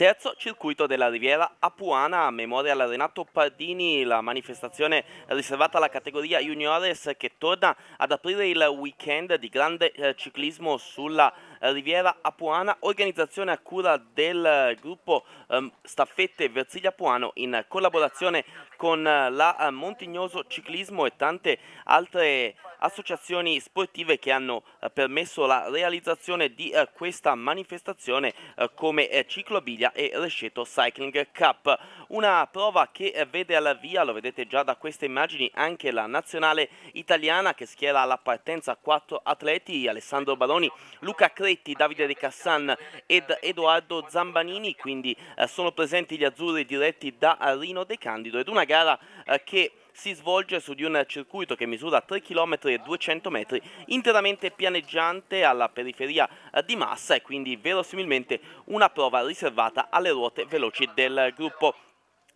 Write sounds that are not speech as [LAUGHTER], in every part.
Terzo circuito della Riviera Apuana. A memoria al Renato Pardini, la manifestazione riservata alla categoria juniores che torna ad aprire il weekend di grande eh, ciclismo sulla Riviera Apuana, organizzazione a cura del gruppo eh, Staffette Versiglia Apuano in collaborazione con la Montignoso Ciclismo e tante altre associazioni sportive che hanno eh, permesso la realizzazione di eh, questa manifestazione eh, come eh, Ciclobiglia e Resceto Cycling Cup. Una prova che eh, vede alla via, lo vedete già da queste immagini, anche la nazionale italiana che schiera alla partenza quattro atleti, Alessandro Baroni, Luca Cretti, Davide De Cassan ed Edoardo Zambanini, quindi eh, sono presenti gli azzurri diretti da Rino De Candido ed una gara che si svolge su di un circuito che misura 3 km e 200 metri, interamente pianeggiante alla periferia di Massa e quindi verosimilmente una prova riservata alle ruote veloci del gruppo.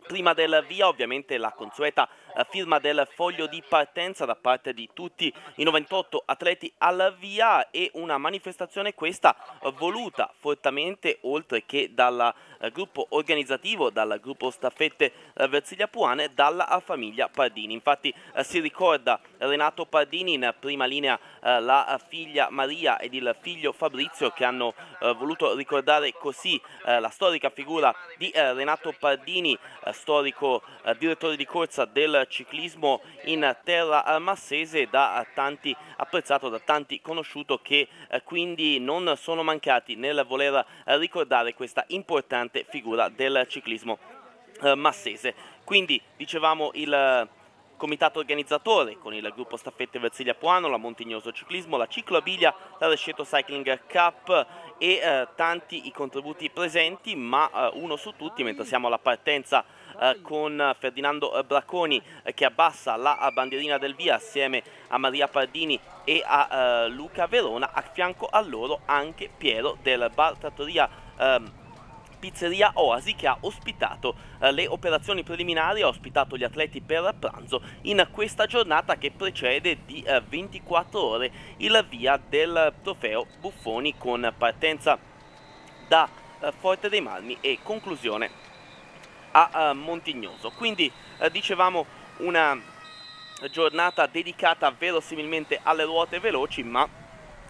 Prima del via ovviamente la consueta eh, firma del foglio di partenza da parte di tutti i 98 atleti al via e una manifestazione questa eh, voluta fortemente oltre che dal eh, gruppo organizzativo, dal gruppo staffette Versilia Puane, dalla famiglia Pardini. Infatti si ricorda Renato Pardini in prima linea la figlia Maria ed il figlio Fabrizio che hanno voluto ricordare così la storica figura di Renato Pardini, storico direttore di corsa del ciclismo in terra massese da tanti apprezzato, da tanti conosciuto che eh, quindi non sono mancati nel voler ricordare questa importante figura del ciclismo eh, massese. Quindi dicevamo il comitato organizzatore con il gruppo Staffette Versilia Puano, la Montignoso Ciclismo, la Ciclo Abilia, la Resceto Cycling Cup e eh, tanti i contributi presenti, ma eh, uno su tutti, mentre siamo alla partenza eh, con Ferdinando Bracconi eh, che abbassa la bandierina del via assieme a Maria Pardini e a eh, Luca Verona, a fianco a loro anche Piero del bar trattoria ehm, Pizzeria Oasi che ha ospitato eh, le operazioni preliminari, ha ospitato gli atleti per pranzo in questa giornata che precede di eh, 24 ore il via del trofeo Buffoni con partenza da eh, Forte dei Marmi e conclusione a Montignoso. Quindi eh, dicevamo una giornata dedicata verosimilmente alle ruote veloci, ma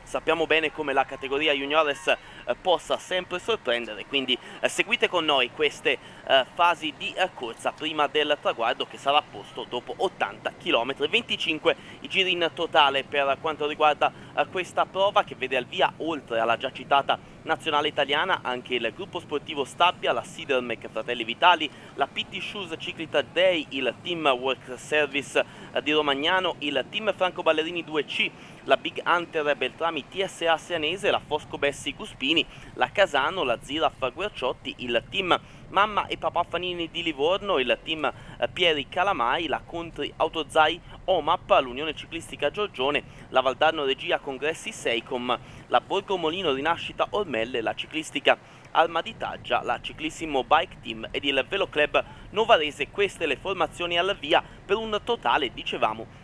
sappiamo bene come la categoria juniores possa sempre sorprendere, quindi eh, seguite con noi queste eh, fasi di eh, corsa prima del traguardo che sarà posto dopo 80 km, 25 i giri in totale per quanto riguarda eh, questa prova che vede al via oltre alla già citata nazionale italiana anche il gruppo sportivo Stabia, la Sidermec Fratelli Vitali, la PT Shoes Ciclita Day, il Team Work Service eh, di Romagnano, il Team Franco Ballerini 2C, la Big Hunter Beltrami TSA Sianese, la Fosco Bessi Cuspini, la Casano, la Ziraf Guerciotti, il Team Mamma e Papà Fanini di Livorno, il Team eh, Pieri Calamai, la Contri Autozai OMAP, l'Unione Ciclistica Giorgione, la Valdarno Regia Congressi Seicom, la Borgo Molino Rinascita Ormelle, la Ciclistica Alma di Taggia, la Ciclissimo Bike Team ed il Velo Club Novarese, queste le formazioni al via per un totale, dicevamo,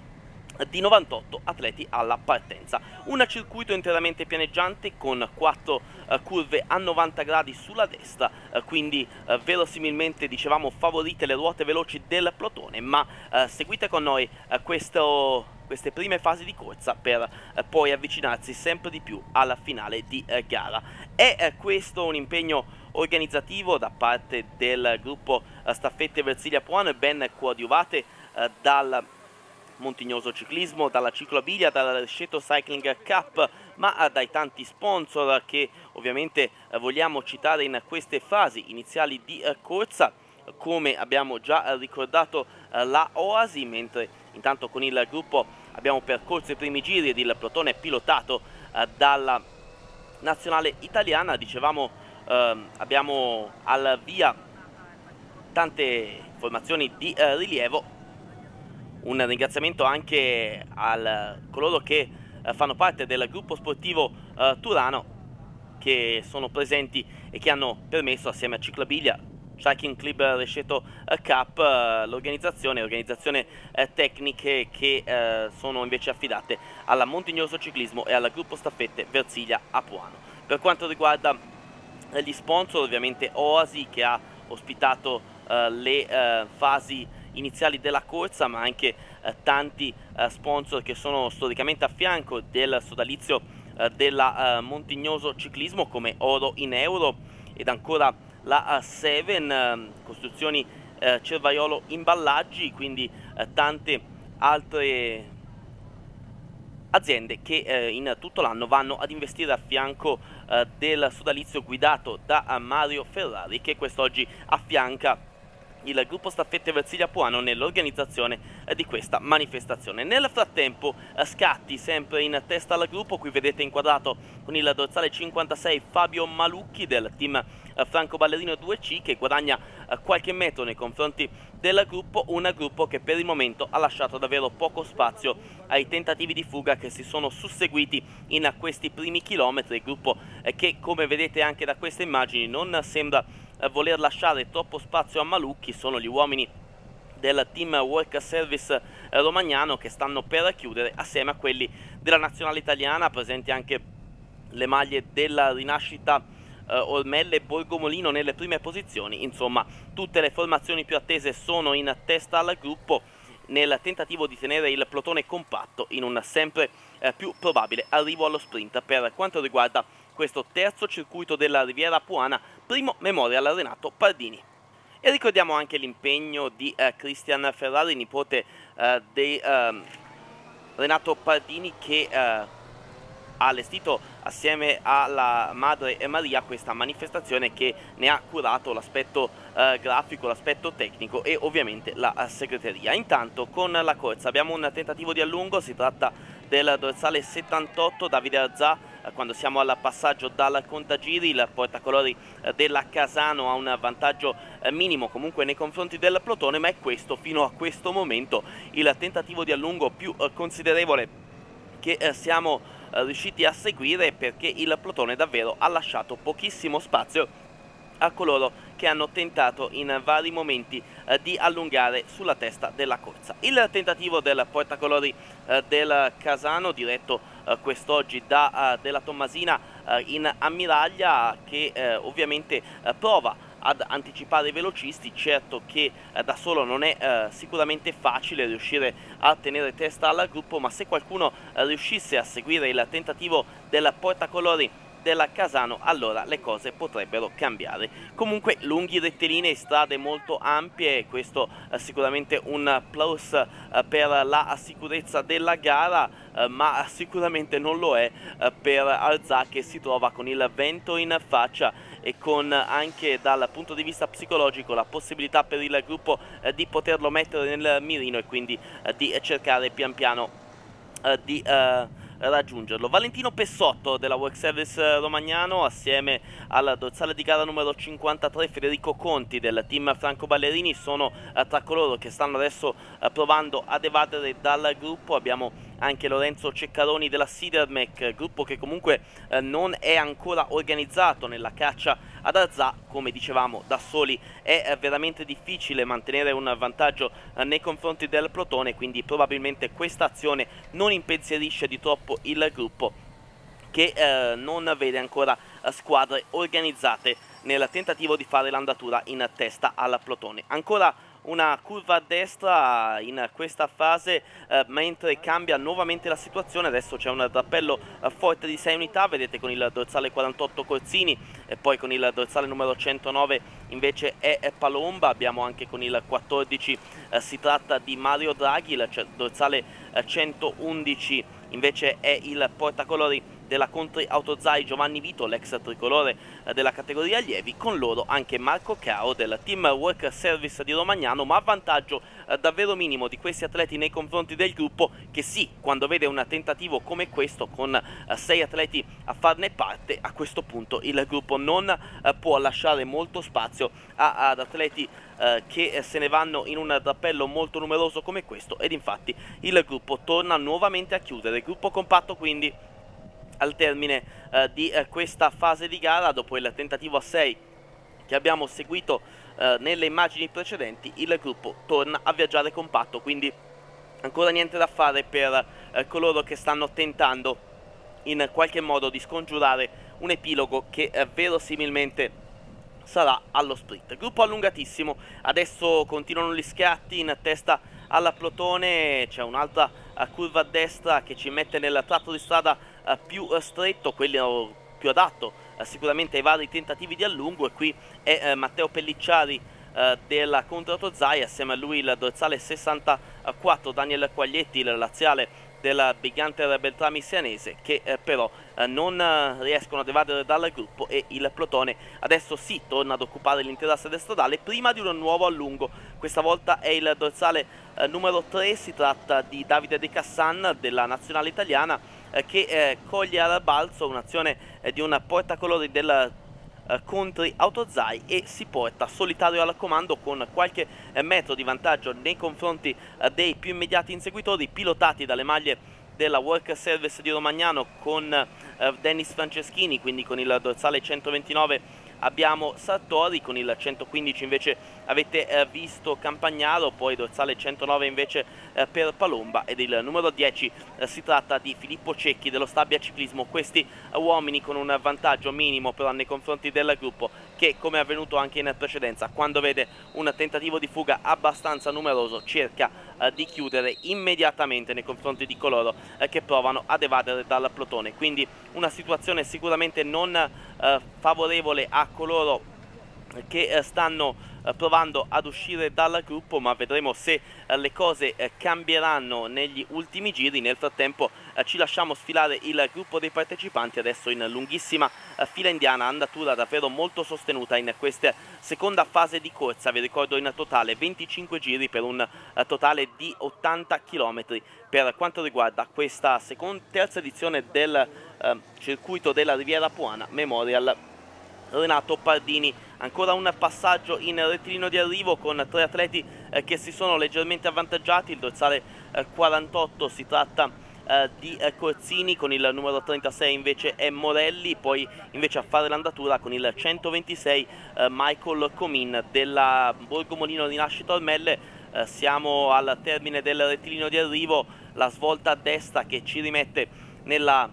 di 98 atleti alla partenza. Un circuito interamente pianeggiante con 4 uh, curve a 90 gradi sulla destra, uh, quindi uh, verosimilmente dicevamo favorite le ruote veloci del plotone, ma seguite con noi questo, queste prime fasi di corsa per poi avvicinarsi sempre di più alla finale di gara. È questo un impegno organizzativo da parte del gruppo Staffette Versilia Puano ben coadiuvate dal Montignoso Ciclismo, dalla Ciclabilia, dalla Sceto Cycling Cup, ma dai tanti sponsor che ovviamente eh, vogliamo citare in queste fasi iniziali di eh, corsa, come abbiamo già ricordato eh, la Oasi, mentre intanto con il gruppo abbiamo percorso i primi giri ed il plotone pilotato dalla nazionale italiana, dicevamo ehm, abbiamo al via tante formazioni di rilievo un ringraziamento anche a coloro che eh, fanno parte del gruppo sportivo eh, Turano che sono presenti e che hanno permesso assieme a Ciclabilia Cycling Club Resceto eh, Cup l'organizzazione organizzazione tecniche che sono invece affidate alla Montignoso Ciclismo e al gruppo staffette Versilia Apuano. Per quanto riguarda gli sponsor, ovviamente Oasi che ha ospitato eh, le eh, fasi iniziali della corsa, ma anche eh, tanti eh, sponsor che sono storicamente a fianco del sodalizio eh, della eh, Montignoso Ciclismo come Oro in Euro ed ancora la Seven, costruzioni Cervaiolo Imballaggi, quindi tante altre aziende che eh, in tutto l'anno vanno ad investire a fianco eh, del sodalizio guidato da Mario Ferrari che quest'oggi affianca il gruppo staffette Versilia Puano nell'organizzazione eh, di questa manifestazione. Nel frattempo eh, scatti sempre in testa al gruppo, qui vedete inquadrato con il dorsale 56 Fabio Malucchi del team eh, Franco Ballerino 2C che guadagna qualche metro nei confronti del gruppo, un gruppo che per il momento ha lasciato davvero poco spazio ai tentativi di fuga che si sono susseguiti in questi primi chilometri, il gruppo che come vedete anche da queste immagini non sembra eh, voler lasciare troppo spazio a Malucchi sono gli uomini del team Work Service eh, romagnano che stanno per chiudere assieme a quelli della nazionale italiana, presenti anche le maglie della rinascita eh, Ormelle e Borgomolino nelle prime posizioni, insomma tutte le formazioni più attese sono in testa al gruppo nel tentativo di tenere il plotone compatto in un sempre eh, più probabile arrivo allo sprint per quanto riguarda questo terzo circuito della Riviera Apuana, primo memorial Renato Pardini. E ricordiamo anche l'impegno di eh, Christian Ferrari, nipote eh, di eh, Renato Pardini, che eh, ha allestito assieme alla madre e Maria questa manifestazione che ne ha curato l'aspetto eh, grafico, l'aspetto tecnico e ovviamente la eh, segreteria. Intanto con la corsa abbiamo un tentativo di allungo, si tratta del dorsale 78 Davide Arzà eh, quando siamo al passaggio dal contagiri il portacolori eh, della Casano ha un vantaggio minimo comunque nei confronti del plotone ma è questo fino a questo momento il tentativo di allungo più considerevole che siamo riusciti a seguire perché il plotone davvero ha lasciato pochissimo spazio a coloro che hanno tentato in vari momenti eh, di allungare sulla testa della corsa. Il tentativo del portacolori eh, del Casano diretto eh, quest'oggi da della Tommasina in ammiraglia che ovviamente prova ad anticipare i velocisti, certo che eh, da solo non è eh, sicuramente facile riuscire a tenere testa al gruppo, ma se qualcuno eh, riuscisse a seguire il tentativo del portacolori della Casano allora le cose potrebbero cambiare. Comunque lunghi rettilinei strade molto ampie questo è sicuramente un plus eh, per la sicurezza della gara eh, ma sicuramente non lo è eh, per Alza che si trova con il vento in faccia e con anche dal punto di vista psicologico la possibilità per il gruppo di poterlo mettere nel mirino e quindi di cercare pian piano di raggiungerlo. Valentino Pessotto della Work Service Romagnano assieme al dorsale di gara numero 53 Federico Conti del team Franco Ballerini sono eh, tra coloro che stanno adesso eh, provando ad evadere dal gruppo. Abbiamo anche Lorenzo Ceccaroni della Sidermec, gruppo che comunque eh, non è ancora organizzato nella caccia ad Arzà, come dicevamo da soli è eh, veramente difficile mantenere un vantaggio eh, nei confronti del Plotone, quindi probabilmente questa azione non impensierisce di troppo il gruppo che eh, non vede ancora eh, squadre organizzate nel tentativo di fare l'andatura in testa al Plotone. Ancora una curva a destra in questa fase eh, mentre cambia nuovamente la situazione. Adesso c'è un drappello eh, forte di 6 unità vedete con il dorsale 48 Corzini e poi con il dorsale numero 109 invece è, è Palomba. Abbiamo anche con il 14 eh, si tratta di Mario Draghi il dorsale 111 eh, invece è il portacolori della Country Autozai Giovanni Vito, l'ex tricolore eh, della categoria allievi, con loro anche Marco Cao del Team Work Service di Romagnano, ma a vantaggio eh, davvero minimo di questi atleti nei confronti del gruppo che sì, quando vede un tentativo come questo con eh, sei atleti a farne parte, a questo punto il gruppo non può lasciare molto spazio ad atleti che se ne vanno in un drappello molto numeroso come questo ed infatti il gruppo torna nuovamente a chiudere, gruppo compatto quindi al termine eh, di eh, questa fase di gara dopo il tentativo a 6 che abbiamo seguito eh, nelle immagini precedenti il gruppo torna a viaggiare compatto quindi ancora niente da fare per eh, coloro che stanno tentando in qualche modo di scongiurare un epilogo che eh, verosimilmente sarà allo sprint. Gruppo allungatissimo, adesso continuano gli scatti in testa al plotone, c'è un'altra uh, curva a destra che ci mette nel tratto di strada più uh, stretto, quello più adatto sicuramente ai vari tentativi di allungo. E qui è Matteo Pellicciari della Contro Tozai, assieme a lui il dorsale 64 Daniel Quaglietti, il laziale del Big Hunter Beltrami Sianese che eh, però eh, non eh, riescono ad evadere dal gruppo e il plotone adesso sì torna ad occupare l'intera sede stradale prima di un nuovo allungo. Questa volta è il dorsale eh, numero 3 si tratta di Davide De Cassan della nazionale italiana eh, che eh, coglie al balzo un'azione di un portacolori del eh, contri Autozai e si porta solitario al comando con qualche eh, metro di vantaggio nei confronti eh, dei più immediati inseguitori pilotati dalle maglie della Work Service di Romagnano con Dennis Franceschini, quindi con il dorsale 129 abbiamo Sartori, con il 115 invece avete eh, visto Campagnaro, poi dorsale 109 invece eh, per Palomba ed il numero 10 eh, si tratta di Filippo Cecchi dello Stabia Ciclismo, questi uomini con un vantaggio minimo però nei confronti del gruppo che come è avvenuto anche in precedenza quando vede un tentativo di fuga abbastanza numeroso cerca eh, di chiudere immediatamente nei confronti di coloro eh, che provano ad evadere dal plotone. Quindi una situazione sicuramente non eh, favorevole a coloro che stanno provando ad uscire dal gruppo ma vedremo se eh, le cose cambieranno negli ultimi giri. Nel frattempo ci lasciamo sfilare il gruppo dei partecipanti. Adesso in lunghissima fila indiana andatura davvero molto sostenuta in questa seconda fase di corsa. Vi ricordo in totale 25 giri per un totale di 80 km per quanto riguarda questa seconda, terza edizione del eh, circuito della Riviera Puana Memorial Renato Pardini ancora un passaggio in rettilineo di arrivo con tre atleti eh, che si sono leggermente avvantaggiati. Il dorsale eh, 48 si tratta eh, di eh, Corzini con il numero 36 invece è Morelli poi invece a fare l'andatura con il 126 eh, Michael Comin della Borgo Molino Rinascita Ormelle. Eh, siamo al termine del rettilineo di arrivo. La svolta a destra che ci rimette nella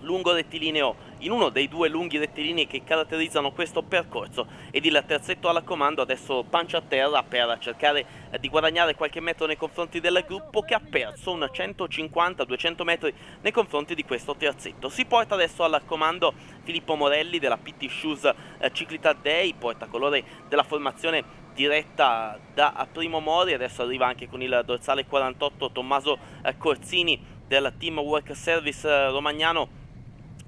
lungo rettilineo in uno dei due lunghi rettilinei che caratterizzano questo percorso ed il terzetto alla comando adesso pancia a terra per cercare di guadagnare qualche metro nei confronti del gruppo che ha perso un 150-200 metri nei confronti di questo terzetto. Si porta adesso al comando Filippo Morelli della PT Shoes eh, Ciclita Day, portacolore della formazione diretta da Primo Mori, adesso arriva anche con il dorsale 48 Tommaso eh, Corzini del team Work Service eh, romagnano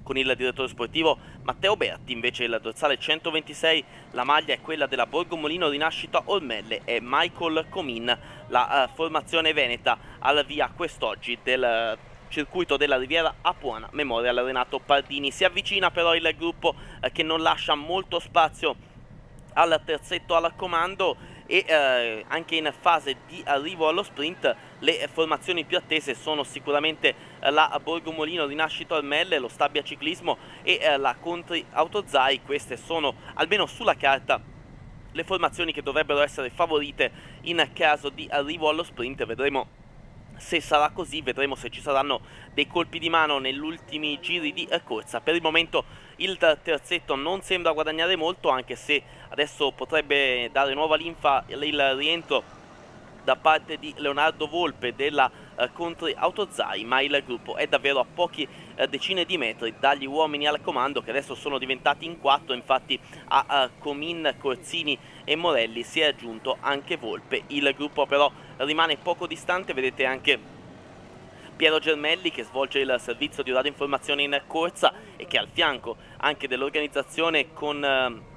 con il direttore sportivo Matteo Berti, invece il dorsale 126, la maglia è quella della Borgomolino Rinascita Ormelle e Michael Comin, la uh, formazione veneta al via quest'oggi del uh, circuito della Riviera Apuana, Memorial Renato Pardini. Si avvicina però il gruppo uh, che non lascia molto spazio al terzetto al comando e eh, anche in fase di arrivo allo sprint le formazioni più attese sono sicuramente eh, la Borgo Molino Rinascita Ormelle, lo Stabia Ciclismo e eh, la Contri Autozai, queste sono almeno sulla carta le formazioni che dovrebbero essere favorite in caso di arrivo allo sprint, vedremo se sarà così vedremo se ci saranno dei colpi di mano negli ultimi giri di corsa. Per il momento il terzetto non sembra guadagnare molto anche se adesso potrebbe dare nuova linfa il rientro da parte di Leonardo Volpe della eh, Contri Autozai, ma il gruppo è davvero a pochi eh, decine di metri dagli uomini al comando che adesso sono diventati in quattro, infatti a, Comin, Corzini e Morelli si è aggiunto anche Volpe, il gruppo però rimane poco distante, vedete anche Piero Germelli che svolge il servizio di radioinformazione in corsa e che è al fianco anche dell'organizzazione con eh,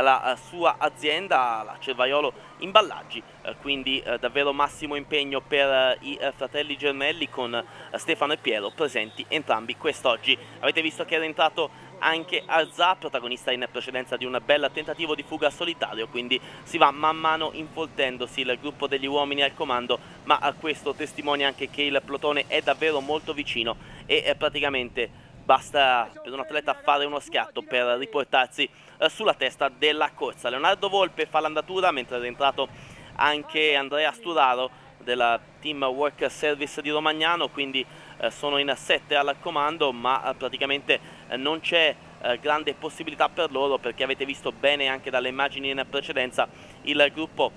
la sua azienda, la Cervaiolo Imballaggi, eh, quindi eh, davvero massimo impegno per eh, i fratelli Germelli con Stefano e Piero presenti entrambi quest'oggi. Avete visto che era entrato anche Arza, protagonista in precedenza di un bel tentativo di fuga solitario, quindi si va man mano infoltendosi il gruppo degli uomini al comando, ma questo testimonia anche che il plotone è davvero molto vicino e praticamente basta per un atleta fare uno scatto per riportarsi eh, sulla testa della corsa. Leonardo Volpe fa l'andatura mentre è rientrato anche Andrea Sturaro della Team Work Service di Romagnano, quindi eh, sono in sette al comando, ma eh, praticamente non c'è grande possibilità per loro perché avete visto bene anche dalle immagini in precedenza il gruppo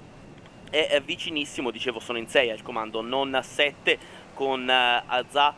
è vicinissimo, dicevo sono in 6 al comando, non 7 con Azza,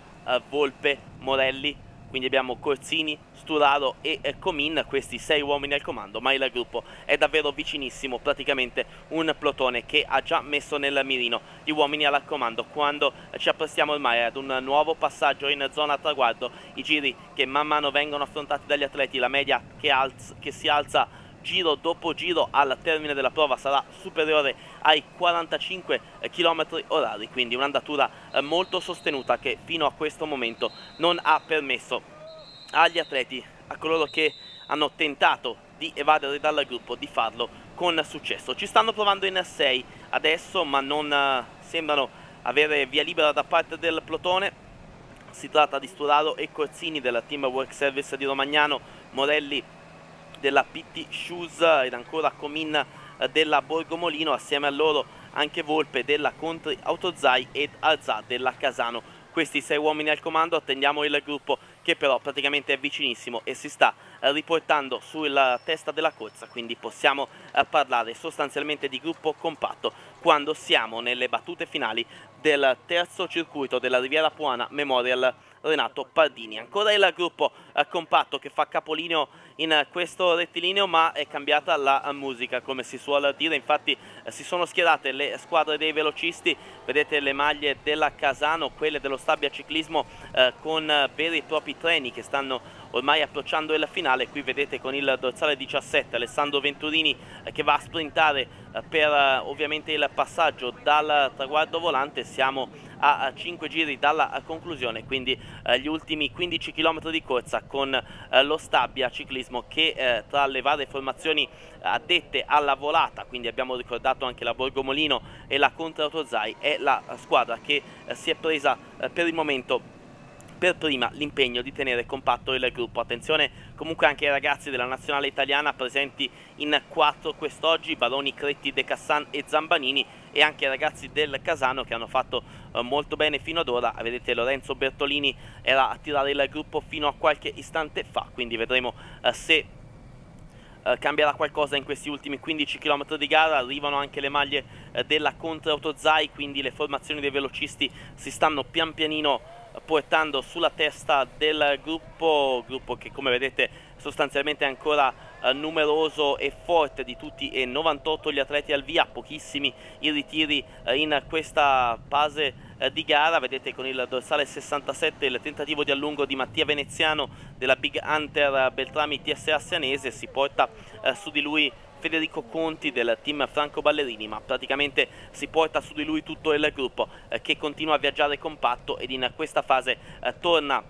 Volpe, Morelli, quindi abbiamo Corzini, Sturaro e Comin, questi sei uomini al comando, ma il gruppo è davvero vicinissimo, praticamente un plotone che ha già messo nel mirino gli uomini al comando. Quando ci apprestiamo ormai ad un nuovo passaggio in zona traguardo, i giri che man mano vengono affrontati dagli atleti, la media che, alz che si alza giro dopo giro al termine della prova sarà superiore ai 45 km orari, quindi un'andatura eh, molto sostenuta che fino a questo momento non ha permesso agli atleti, a coloro che hanno tentato di evadere dal gruppo, di farlo con successo. Ci stanno provando in 6 adesso, ma non eh, sembrano avere via libera da parte del plotone. Si tratta di Sturaro e Corzini del Team Work Service di Romagnano, Morelli della PT Shoes ed ancora Comin eh, della Borgomolino, assieme a loro anche Volpe della Contri Autozai ed Alza della Casano. Questi sei uomini al comando, attendiamo il gruppo che però praticamente è vicinissimo e si sta eh, riportando sulla testa della corsa, quindi possiamo eh, parlare sostanzialmente di gruppo compatto quando siamo nelle battute finali del terzo circuito della Riviera Puana Memorial Renato Pardini. Ancora il gruppo eh, compatto che fa capolineo in questo rettilineo ma è cambiata la musica come si suole dire, infatti eh, si sono schierate le squadre dei velocisti, vedete le maglie della Casano, quelle dello Stabia Ciclismo eh, con veri e propri treni che stanno ormai approcciando il finale, qui vedete con il dorsale 17 Alessandro Venturini eh, che va a sprintare eh, per eh, ovviamente il passaggio dal traguardo volante, siamo a 5 giri dalla conclusione, quindi gli ultimi 15 km di corsa con lo Stabia Ciclismo che tra le varie formazioni addette alla volata, quindi abbiamo ricordato anche la Borgomolino e la Contra Autozai, è la squadra che si è presa per il momento per prima l'impegno di tenere compatto il gruppo. Attenzione comunque anche ai ragazzi della nazionale italiana presenti in quattro quest'oggi, Baroni, Cretti, De Cassan e Zambanini e anche ai ragazzi del Casano che hanno fatto eh, molto bene fino ad ora. Vedete Lorenzo Bertolini era a tirare il gruppo fino a qualche istante fa, quindi vedremo eh, se eh, cambierà qualcosa in questi ultimi 15 km di gara, arrivano anche le maglie della Contra Autozai, quindi le formazioni dei velocisti si stanno pian pianino portando sulla testa del gruppo, gruppo che come vedete sostanzialmente è ancora eh, numeroso e forte di tutti e 98 gli atleti al via, pochissimi i ritiri eh, in questa fase eh, di gara, vedete con il dorsale 67 il tentativo di allungo di Mattia Veneziano della Big Hunter Beltrami TSA Sianese, si porta eh, su di lui Federico Conti del team Franco Ballerini, ma praticamente si porta su di lui tutto il gruppo eh, che continua a viaggiare compatto ed in questa fase eh, torna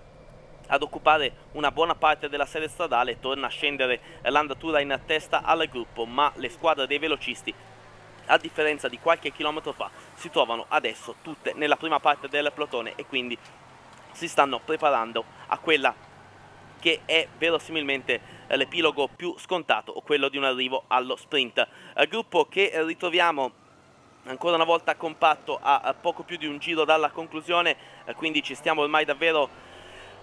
ad occupare una buona parte della serie stradale, torna a scendere eh, l'andatura in testa al gruppo, ma le squadre dei velocisti a differenza di qualche chilometro fa si trovano adesso tutte nella prima parte del plotone e quindi si stanno preparando a quella che è verosimilmente eh, l'epilogo più scontato o quello di un arrivo allo sprint. Il gruppo che ritroviamo ancora una volta compatto a poco più di un giro dalla conclusione, eh, quindi ci stiamo ormai davvero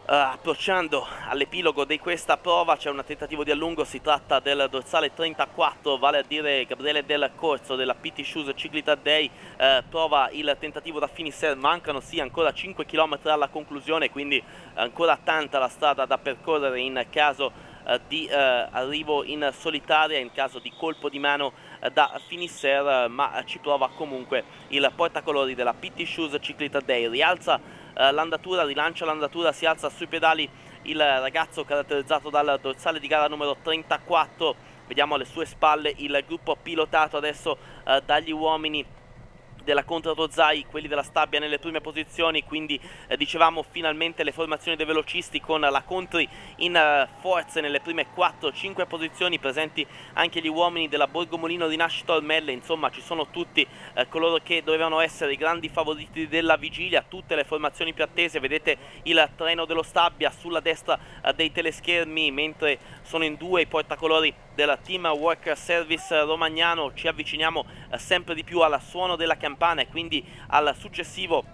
approcciando all'epilogo di questa prova c'è un tentativo di allungo, si tratta del dorsale 34, vale a dire Gabriele Del Corso della PT Shoes Ciclita Day, uh, prova il tentativo da finisher, mancano sì ancora 5 km alla conclusione, quindi ancora tanta la strada da percorrere in caso uh, di arrivo in solitaria, in caso di colpo di mano da finisher, ma ci prova comunque il portacolori della PT Shoes Ciclita Day, rialza eh, l'andatura, rilancia l'andatura, si alza sui pedali il ragazzo caratterizzato dal dorsale di gara numero 34, vediamo alle sue spalle il gruppo pilotato adesso eh, dagli uomini della Contra Rozai, quelli della Stabia nelle prime posizioni, quindi eh, dicevamo finalmente le formazioni dei velocisti con la Contri in uh, forze nelle prime 4-5 posizioni, presenti anche gli uomini della Borgomolino di Nascita Ormelle, insomma ci sono tutti eh, coloro che dovevano essere i grandi favoriti della vigilia, tutte le formazioni più attese, vedete il treno dello Stabia sulla destra eh, dei teleschermi, mentre sono in due i portacolori del Team Worker Service romagnano, ci avviciniamo eh, sempre di più al suono della campana e quindi al successivo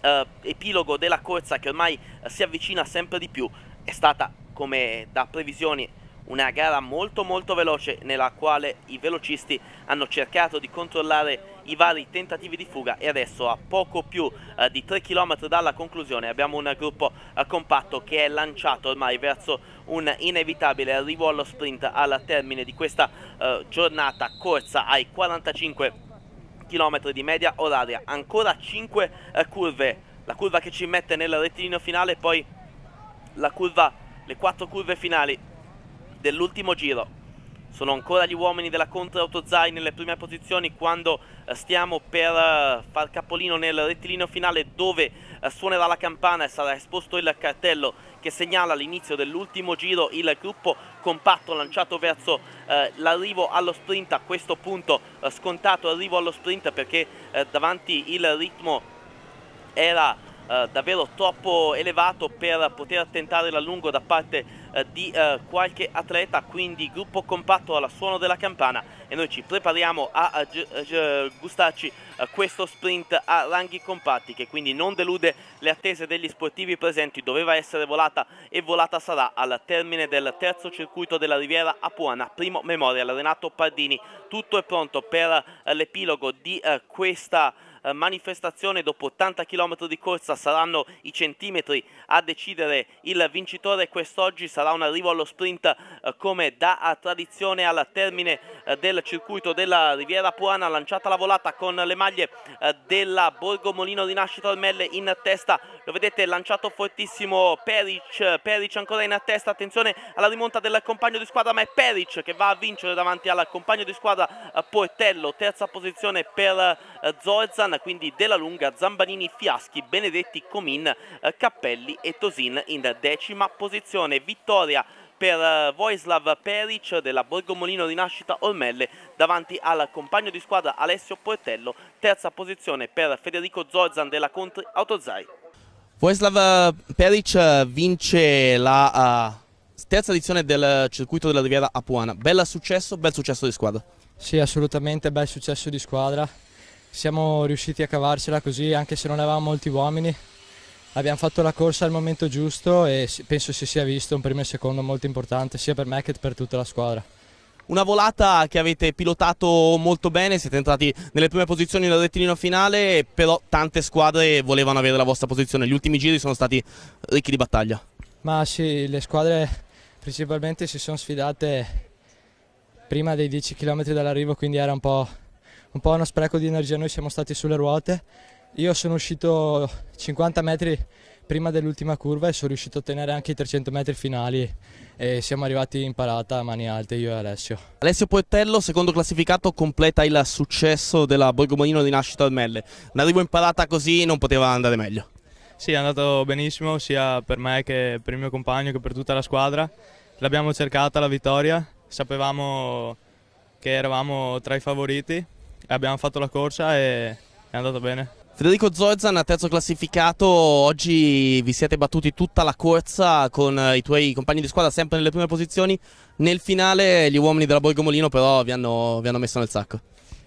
eh, epilogo della corsa che ormai eh, si avvicina sempre di più. È stata come da previsioni una gara molto molto veloce nella quale i velocisti hanno cercato di controllare i vari tentativi di fuga e adesso a poco più eh, di 3 km dalla conclusione abbiamo un gruppo eh, compatto che è lanciato ormai verso un inevitabile arrivo allo sprint al termine di questa eh, giornata corsa ai 45 km di media oraria ancora 5 eh, curve la curva che ci mette nel rettilineo finale poi la curva le quattro curve finali dell'ultimo giro. Sono ancora gli uomini della Contra Autozai nelle prime posizioni quando eh, stiamo per eh, far capolino nel rettilineo finale dove eh, suonerà la campana e sarà esposto il cartello che segnala l'inizio dell'ultimo giro. Il gruppo compatto lanciato verso eh, l'arrivo allo sprint a questo punto eh, scontato arrivo allo sprint perché eh, davanti il ritmo era davvero troppo elevato per poter tentare l'allungo da parte eh, di eh, qualche atleta quindi gruppo compatto alla suono della campana. E noi ci prepariamo a, a, a gustarci eh, questo sprint a ranghi compatti che quindi non delude le attese degli sportivi presenti. Doveva essere volata e volata sarà al termine del terzo circuito della Riviera Apuana. Primo memorial. Renato Pardini tutto è pronto per eh, l'epilogo di questa eh, manifestazione dopo 80 km di corsa saranno i centimetri a decidere il vincitore. Quest'oggi sarà un arrivo allo sprint eh, come da tradizione al termine eh, del circuito della Riviera Puana lanciata la volata con le maglie della Borgo Molino di Nascita Ormelle in testa. Lo vedete lanciato fortissimo Peric Peric ancora in testa. Attenzione alla rimonta del compagno di squadra ma è Peric che va a vincere davanti al compagno di squadra Portello. Terza posizione per Zorzan quindi Della Lunga, Zambanini, Fiaschi, Benedetti, Comin, eh, Cappelli e Tosin in decima posizione. Vittoria per eh, Voislav Peric della Borgomolino di nascita Ormelle davanti al compagno di squadra Alessio Portello, terza posizione per Federico Zorzan della Contri Autozai. Voislav eh, Peric vince la uh, terza edizione del circuito della Riviera Apuana. Bel successo, bel successo di squadra. Sì, assolutamente bel successo di squadra siamo riusciti a cavarcela così anche se non avevamo molti uomini. Abbiamo fatto la corsa al momento giusto e penso si sia visto un primo e secondo molto importante sia per me che per tutta la squadra. Una volata che avete pilotato molto bene, siete entrati nelle prime posizioni nel rettilineo finale, però tante squadre volevano avere la vostra posizione. Gli ultimi giri sono stati ricchi di battaglia. Ma sì, le squadre principalmente si sono sfidate prima dei 10 km dall'arrivo, quindi era un po' un po' uno spreco di energia, noi siamo stati sulle ruote, io sono uscito 50 metri prima dell'ultima curva e sono riuscito a ottenere anche i 300 metri finali e siamo arrivati in parata a mani alte io e Alessio. Alessio Poettello, secondo classificato, completa il successo della Borgomolino di nascita al Melle. Un arrivo in parata così non poteva andare meglio. Sì, è andato benissimo sia per me che per il mio compagno che per tutta la squadra. L'abbiamo cercata la vittoria, sapevamo che eravamo tra i favoriti abbiamo fatto la corsa e è andata bene. Federico Zorzan, terzo classificato, oggi vi siete battuti tutta la corsa con i tuoi compagni di squadra sempre nelle prime posizioni, nel finale gli uomini della Borgo Molino però vi hanno, vi hanno messo nel sacco.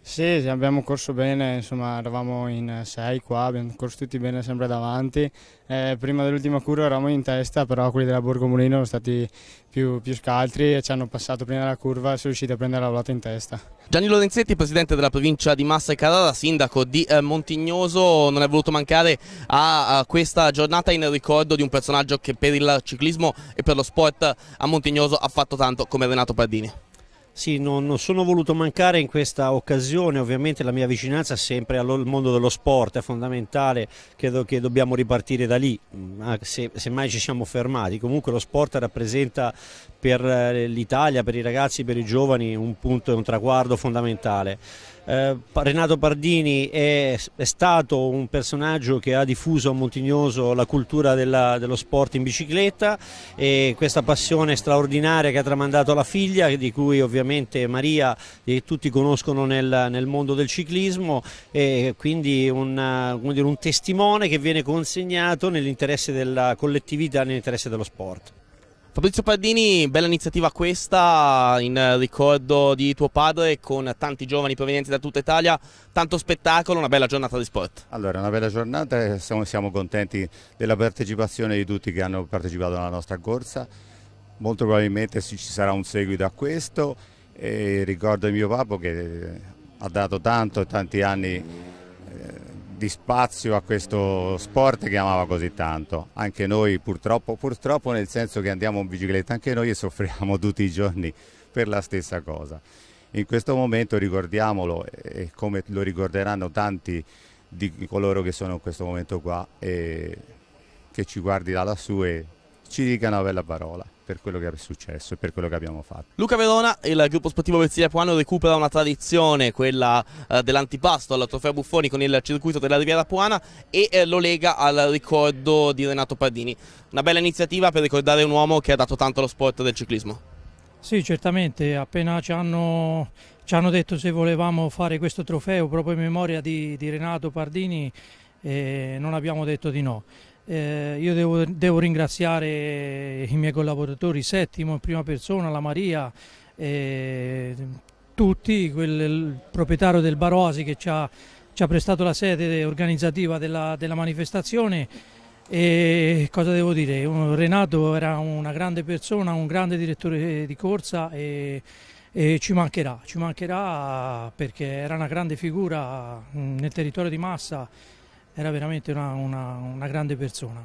Sì, abbiamo corso bene, insomma eravamo in sei qua, abbiamo corso tutti bene sempre davanti. Eh, prima dell'ultima curva eravamo in testa, però quelli della Borgo Molino sono stati più, più scaltri e ci hanno passato prima della curva e sono riusciti a prendere la volata in testa. Gianni Lorenzetti, presidente della provincia di Massa e Carrara, sindaco di eh, Montignoso, non è voluto mancare a, a questa giornata in ricordo di un personaggio che per il ciclismo e per lo sport a Montignoso ha fatto tanto come Renato Pardini. Sì, non, non, sono voluto mancare in questa occasione, ovviamente la mia vicinanza sempre al mondo dello sport è fondamentale, credo che dobbiamo ripartire da lì, mm, se, se mai ci siamo fermati, comunque lo sport rappresenta per eh, l'Italia, per i ragazzi, per i giovani un punto e un traguardo fondamentale. Eh, Renato Pardini è, è, stato un personaggio che ha diffuso a Montignoso la cultura della, dello sport in bicicletta e questa passione straordinaria che ha tramandato la figlia, di cui ovviamente Maria che tutti conoscono nel, nel mondo del ciclismo e quindi un, dire, un testimone che viene consegnato nell'interesse della collettività, nell'interesse dello sport. Fabrizio Pardini, bella iniziativa questa in ricordo di tuo padre con tanti giovani provenienti da tutta Italia, tanto spettacolo, una bella giornata di sport. Allora, una bella giornata siamo, siamo contenti della partecipazione di tutti che hanno partecipato alla nostra corsa. Molto probabilmente ci sarà un seguito a questo. E ricordo mio papà che ha dato tanto tanti anni eh, di spazio a questo sport che amava così tanto. Anche noi purtroppo, purtroppo nel senso che andiamo in bicicletta anche noi e [LAUGHS] soffriamo tutti i giorni per la stessa cosa. In questo momento ricordiamolo e come lo ricorderanno tanti di coloro che sono in questo momento qua e che ci guardi da lassù e ci dica una bella parola per quello che è successo e per quello che abbiamo fatto. Luca Verona, il gruppo sportivo Versilia Puano recupera una tradizione, quella eh, dell'antipasto al trofeo Buffoni con il circuito della Riviera Puana e eh, lo lega al ricordo di Renato Pardini. Una bella iniziativa per ricordare un uomo che ha dato tanto allo sport del ciclismo. Sì, certamente, appena ci hanno, ci hanno detto se volevamo fare questo trofeo proprio in memoria di, di Renato Pardini, eh, non abbiamo detto di no. Eh, io devo, devo, ringraziare i miei collaboratori, Settimo in prima persona, la Maria, eh, tutti, quel, il proprietario del Barosi che ci ha, ci ha prestato la sede organizzativa della, della, manifestazione. E cosa devo dire, Renato era una grande persona, un grande direttore di corsa e, e ci mancherà, ci mancherà perché era una grande figura nel territorio di Massa era veramente una, una, una grande persona.